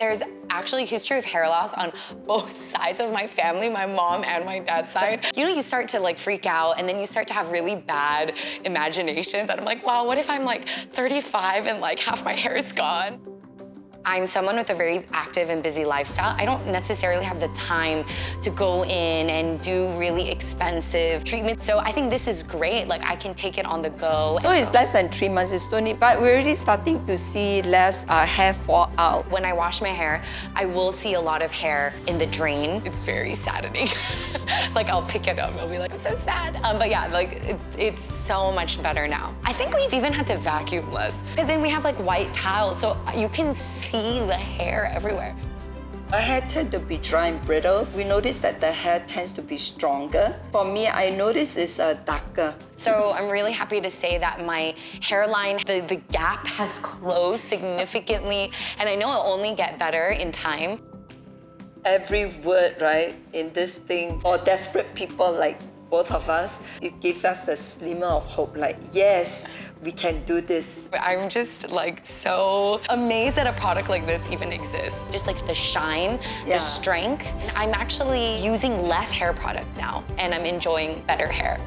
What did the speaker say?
There's actually history of hair loss on both sides of my family, my mom and my dad's side. You know, you start to like freak out and then you start to have really bad imaginations. And I'm like, wow, what if I'm like 35 and like half my hair is gone? I'm someone with a very active and busy lifestyle. I don't necessarily have the time to go in and do really expensive treatments. So I think this is great. Like I can take it on the go. So it's less than three months, it's only, but we're already starting to see less uh, hair fall out. When I wash my hair, I will see a lot of hair in the drain. It's very saddening. like I'll pick it up, I'll be like, I'm so sad. Um, but yeah, like it, it's so much better now. I think we've even had to vacuum less because then we have like white tiles, so you can see the hair everywhere. Our hair tend to be dry and brittle. We notice that the hair tends to be stronger. For me, I notice it's uh, darker. So I'm really happy to say that my hairline, the, the gap has closed significantly, and I know it'll only get better in time. Every word, right, in this thing, for desperate people like both of us, it gives us a slimmer of hope, like, yes, we can do this. I'm just like so amazed that a product like this even exists. Just like the shine, yeah. the strength. I'm actually using less hair product now and I'm enjoying better hair.